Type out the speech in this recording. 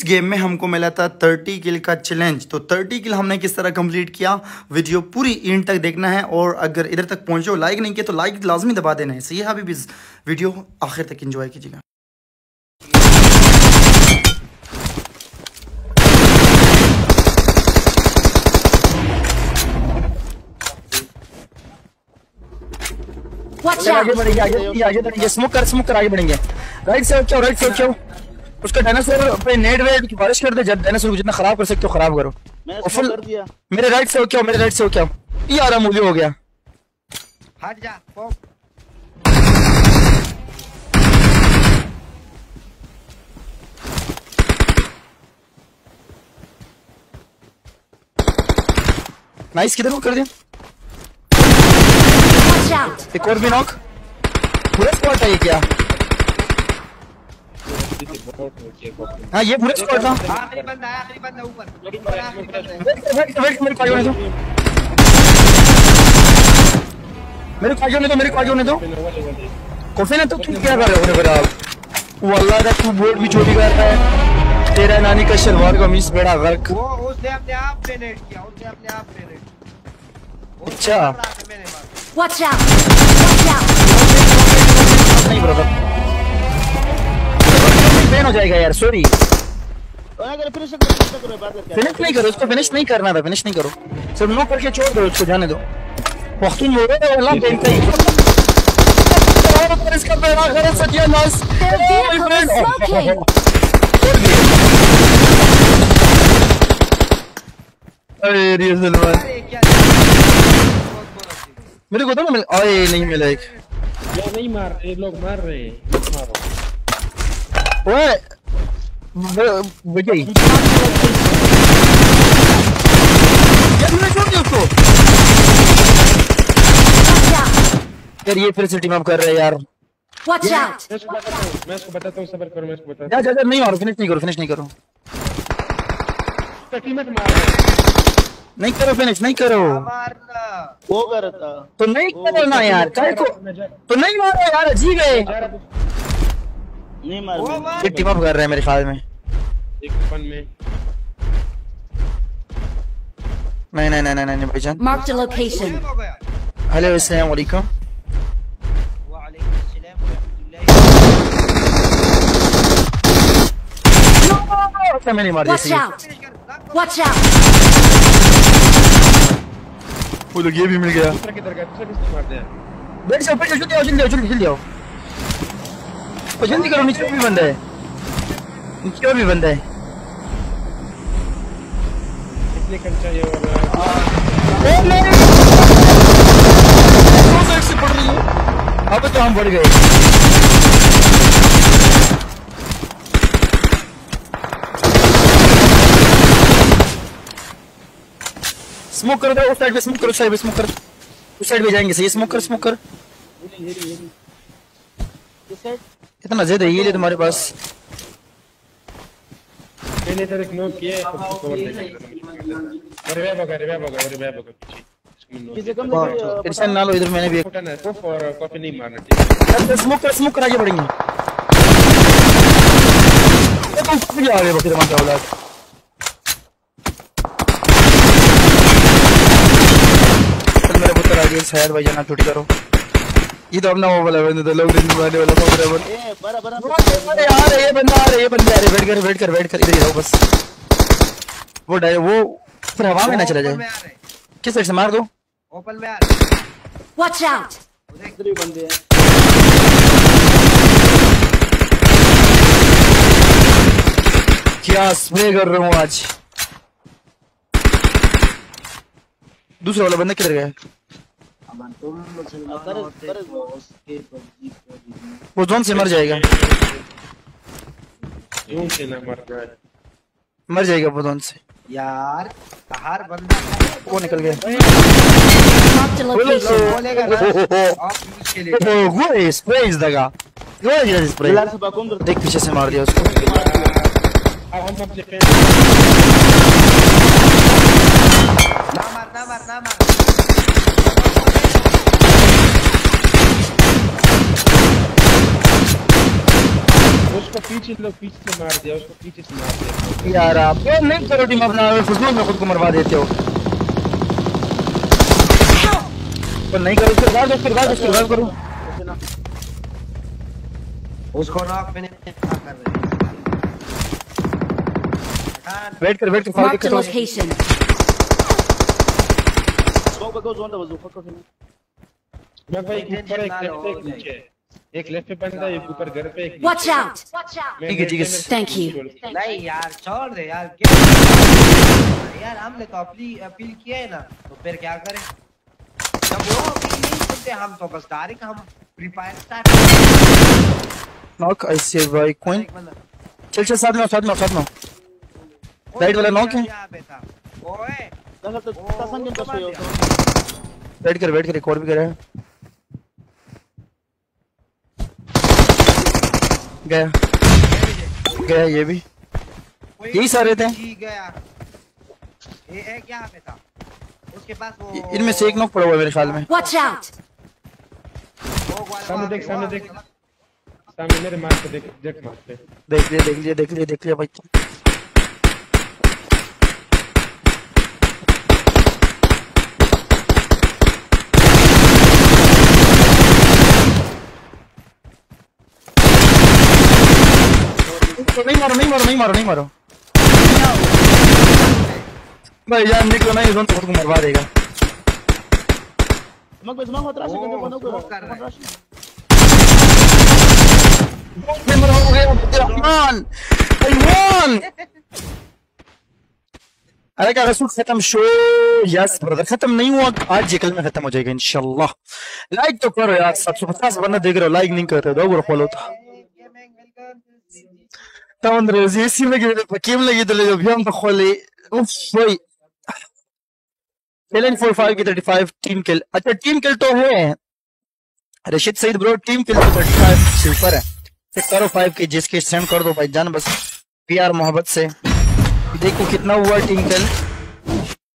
इस गेम में हमको मिला था 30 किल का चैलेंज तो 30 किल हमने किस तरह कंप्लीट किया? वीडियो पूरी इन तक देखना है और अगर इधर तक पहुंचो लाइक नहीं किया तो लाइक लाजमी दबा देना है। सही है अभी भी वीडियो आखिर तक इंजॉय कीजिएगा। आगे बढ़ेंगे आगे आगे बढ़ेंगे। स्मोक कर स्मोक कर आगे बढ़ेंगे। राइट से क्यों राइट से क्यों उसका डायनासोर अपने नेट वेट की बारिश कर दे जब डायनासोर को जितना खराब कर सकते हो खराब करो। मैंने full- कर दिया। मेरे राइट से हो क्या मेरे राइट से हो क्या? ये आ रहा मूली हो गया। हट जा फोक नाइस किधर को कर दिया? एक और भी नॉक पूरा स्क्वाड था ये क्या? हाँ ये पूरा स्क्वाड था। आखिरी बंदा है आखिरी बंदा ऊपर। ऊपर आखिरी बंदा है। वेट वेट मेरे को आगे होने दो। मेरे को आगे होने दो मेरे को आगे होने दो। कॉफ़ी ना तो तुम क्या कर रहे हो? मेरा वो अल्लाह का तू बोर्ड भी चोरी कर रहा है। तेरा नानी का शलवार का मिस बेड़ा गर्क। वो उसने अपने आप ग्रेनेड किया उसने अपने आप ग्रेनेड अच्छा। मैंने मारा Watch out! Watch out! नहीं ब्रदर बैन हो जाएगा यार सॉरी अगर फिनिश नहीं करो उसको फिनिश नहीं करना था फिनिश नहीं करो. सिर्फ़ नो करके छोड़ दो उसको जाने दो. पख्तून बोल रहे अल्लाह बेनते ही। इसका गलत सत्यानाश Their vehicle is अरे रियल सलमान. अरे मेरे को तो ना मिल ओए नहीं मिला एक. ये नहीं मार ये लोग मार रहे हैं। मारो बच गई यार मैंने छोड़ दिया उसको यार ये फिर से टीम अप कर रहे हैं यार। Watch out! मैं इसको बताता हूँ मैं इसको बताता हूँ सबर करो मैं इसको बताता जा जा जा नहीं मारो फिनिश नहीं करो फिनिश नहीं करो। हूँ टीममेट मार। नहीं करो फिनिश नहीं करो। मारना। वो कर रहा था। तो नहीं करो ना यार काय को तो नहीं मारो यार जी गए। हूँ नहीं मार ये टीम अप कर रहे हैं मेरे ख्याल में। एक वन में। नहीं नहीं नहीं नहीं नहीं भाईजान। Location. हो गया हेलो अस्सलाम वालेकुम। मैंने मार दिया Watch सही है। out! वो लोग ये भी मिल गया। दूसरा किधर गया? दूसरा किसने मार दिया? बैठ जाओ बैठ जाओ जल्दी आओ जल्दी आओ जल्दी जल्दी आओ। जल्दी करो नीचे भी बंदा है। नीचे भी बंदा है। कितने ओ मेरे दो साइड से पड़ रही है। अब तो हम बढ़ गए। स्मोक कर दो उस साइड पे स्मोक करो उस साइड पे स्मोक कर। उस साइड पे जाएँगे सही स्मोक कर स्मोक कर। ये ले तुम्हारे पास। मैंने इधर एक नोट किया है सबको कवर देगा रिवाइव होगा रिवाइव होगा रिवाइव होगा पीछे। टेंशन ना लो इधर मैंने भी है और कॉफ़ी नहीं मारना है स्मोक कर स्मोक कर आगे बढ़ेंगे ये तो भी आ गए बकरे माँ का औलाद मेरा पुत्र आगे शायद भाई जाना छुट्टी करो। ये तो अपना वो वाला बंदा था लोग दिन वाले वाला ए बरा अरे यार ये बंदा आ रहा है ये बंदा आ रहा है वेट कर वेट कर वेट कर इधर ही बस वो डाय वो फिर हवा में ना चला जाए किस साइड से मार दो ओपन में आ रहे Watch out! इधर भी बंदे हैं क्या स्प्रे कर रहा हूँ आज दूसरा वाला बंदा किधर गया वो जोन से मर जाएगा यूँ से ना मर जाएगा वो जोन से यार बाहर बंदा वो निकल गया. बोलेगा वो स्प्रे इस दगा वो स्प्रे देख पीछे से मार दिया उसको अब हम सब डिफेंस ना मार ना मार ना मार वो उसको पीछे लोग पीछे से मार दिया उसको पीछे से मार दिया। यार आप ये नहीं करो टीम अपना फजूल में खुद को मरवा देते हो? तो नहीं करो उसके बाद उसके बाद उसके बाद करो। उसको नॉक मैंने क्या कर रहे वेट कर वेट कर दिक्कत हो location. Smoke पे go zone पे bazooka को फिर मैं भाई ऊपर एक नीचे। एक लेफ़्ट पे बंदा एक ऊपर घर पे एक out! मैं ठीक है, ठीक है। you. छोड़- नहीं यार छोड़ दे यार क्या? यार हमने तो अपनी अपील किया है ना तो फिर क्या करें? जब वो अपील नहीं सुनते हम तो बस डायरेक्ट हम फ्री फायर स्टार्ट नॉक ऐसे भाई क्वीन चल चल साथ में साथ में साथ में राइट वाला knock है? ओए। जंगल तो ओ, तसन दिन तो तो मार सोयो वेट कर वेट कर एक और भी कर रहा है। गया। गया ये भी। यही सारे थे? जी गया ये एक यहाँ पे था। उसके पास वो इनमें से एक नॉक पड़ा हुआ है मेरे ख्याल में। देख देख देख देख सामने देख। सामने देख पे। सामने मेरे मार पे देख देख देख लिया देख लिया देख लिया देख लिया भाई। नहीं मारो नहीं मारो नहीं मारो नहीं मारो। भाई यार निकलो नहीं जोन तो मरवा देगा Smoke पे smoke atrás Oh, que no smoke कर रहा है। हो गया रहमान अरे क्या रसूल खत्म शो यस ब्रदर खत्म नहीं हुआ। आज ये कल में खत्म हो जाएगा इंशाल्लाह। लाइक तो करो यार सात सौ पचास बंदा देख रहे हो लाइक नहीं कर रहे हो दो फॉलो Tá, André, если выиграли, по кем легидали, объем похоли. Уф, भाई एल एन फोर फाइव की थर्टी फाइव टीम किल अच्छा टीम किल तो है Rashid Saeed bro team kill तो थर्टी फाइव से ऊपर है तो करो फाइव की जिसकी सेंड कर दो भाई जान बस प्यार मोहब्बत देखो कितना हुआ टीम किल